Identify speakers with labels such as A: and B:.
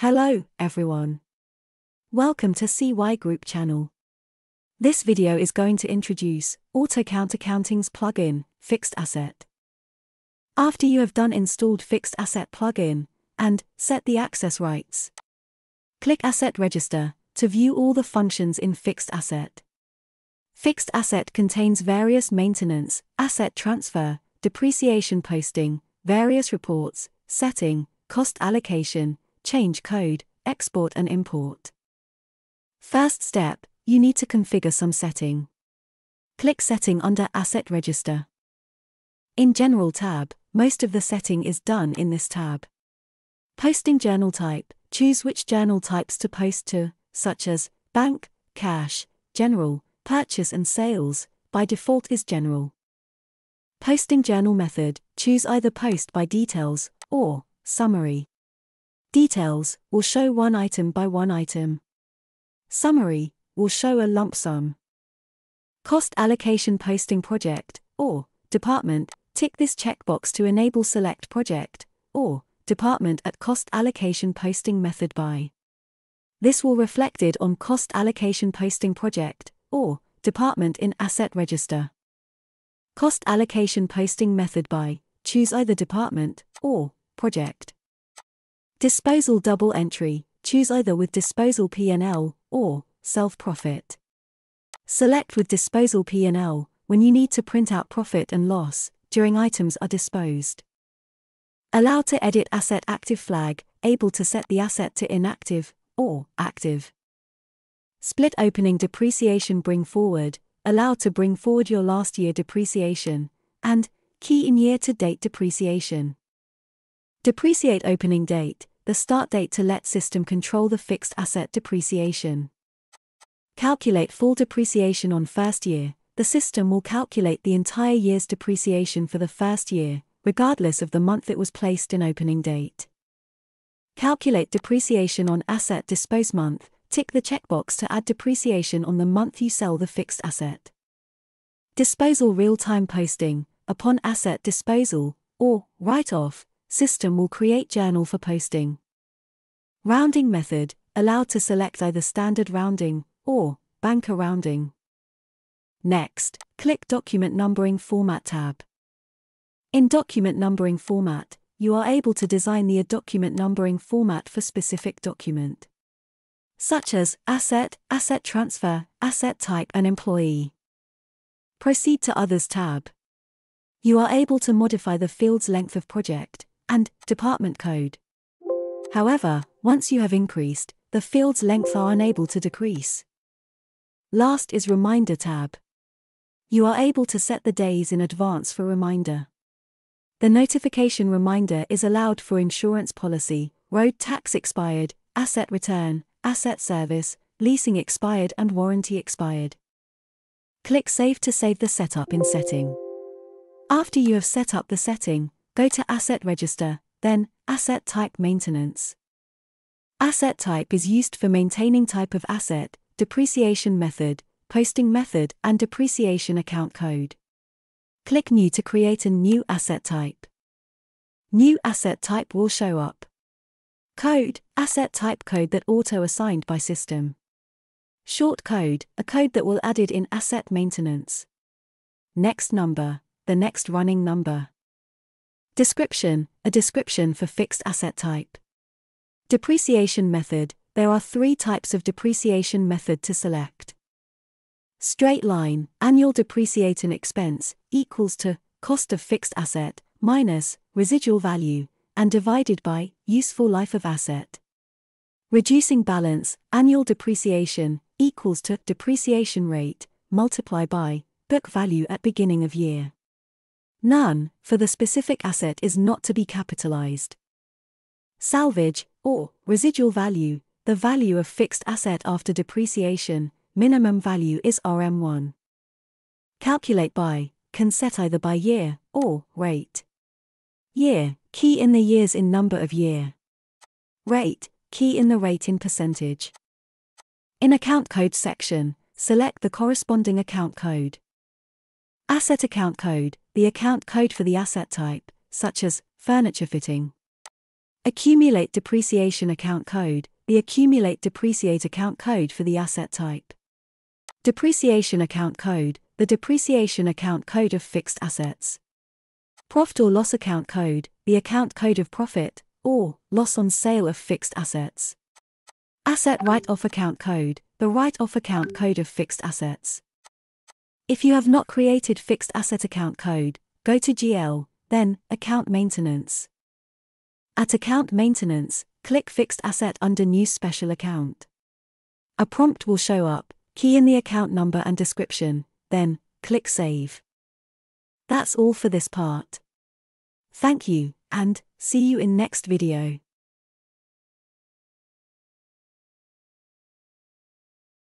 A: Hello, everyone. Welcome to CY Group channel. This video is going to introduce AutoCount Accounting's plugin, Fixed Asset. After you have done installed Fixed Asset plugin and set the access rights, click Asset Register to view all the functions in Fixed Asset. Fixed Asset contains various maintenance, asset transfer, depreciation posting, various reports, setting, cost allocation, change code, export and import. First step, you need to configure some setting. Click Setting under Asset Register. In General tab, most of the setting is done in this tab. Posting journal type, choose which journal types to post to, such as bank, cash, general, purchase and sales, by default is general. Posting journal method, choose either post by details or summary. Details will show one item by one item. Summary will show a lump sum. Cost allocation posting project or department, tick this checkbox to enable select project or department at cost allocation posting method by. This will reflected on cost allocation posting project or department in asset register. Cost allocation posting method by choose either department or project. Disposal double entry, choose either with disposal P&L or self-profit. Select with disposal P&L when you need to print out profit and loss during items are disposed. Allow to edit asset active flag, able to set the asset to inactive or active. Split opening depreciation bring forward, allow to bring forward your last year depreciation, and key in year to date depreciation. Depreciate opening date, the start date to let system control the fixed asset depreciation. Calculate full depreciation on first year, the system will calculate the entire year's depreciation for the first year, regardless of the month it was placed in opening date. Calculate depreciation on asset dispose month, tick the checkbox to add depreciation on the month you sell the fixed asset. Disposal real time posting, upon asset disposal, or write off, system will create journal for posting. Rounding method, allowed to select either standard rounding or banker rounding. Next, click Document Numbering Format tab. In Document Numbering Format, you are able to design the document numbering format for specific document. Such as Asset, Asset Transfer, Asset Type and Employee. Proceed to Others tab. You are able to modify the field's length of project, and department code. However, once you have increased, the field's length are unable to decrease. Last is Reminder tab. You are able to set the days in advance for reminder. The notification reminder is allowed for insurance policy, road tax expired, asset return, asset service, leasing expired and warranty expired. Click Save to save the setup in setting. After you have set up the setting, go to Asset Register, then Asset Type Maintenance. Asset type is used for maintaining type of asset, depreciation method, posting method, and depreciation account code. Click New to create a new asset type. New asset type will show up. Code, asset type code that auto-assigned by system. Short code, a code that will added in asset maintenance. Next number, the next running number. Description A description for fixed asset type. Depreciation method There are three types of depreciation method to select. Straight line Annual depreciating expense equals to cost of fixed asset minus residual value and divided by useful life of asset. Reducing balance Annual depreciation equals to depreciation rate multiply by book value at beginning of year. None, for the specific asset is not to be capitalized. Salvage, or residual value, the value of fixed asset after depreciation, minimum value is RM1. Calculate by, can set either by year or rate. Year, key in the years in number of year. Rate, key in the rate in percentage. In account code section, select the corresponding account code. Asset account code, the account code for the asset type, such as furniture fitting. Accumulate depreciation account code, the accumulate depreciate account code for the asset type. Depreciation account code, the depreciation account code of fixed assets. Profit or loss account code, the account code of profit, or loss on sale of fixed assets. Asset write off account code, the write off account code of fixed assets. If you have not created fixed asset account code, go to GL, then Account Maintenance. At Account Maintenance, click Fixed Asset under New Special Account. A prompt will show up, key in the account number and description, then click Save. That's all for this part. Thank you, and see you in next video.